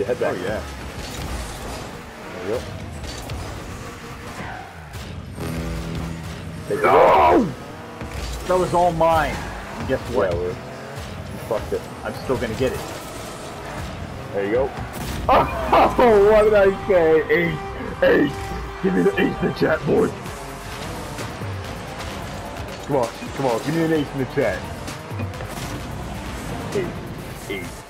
your head back. Oh yeah. There you go. Take No! Oh! That was all mine. And guess Yeah, what? we're, you fucked it. I'm still gonna get it. There you go. Oh, what did I say? Ace, ace. Give me the ace in the chat, boys. Come on, come on. Give me an ace in the chat. Ace, ace.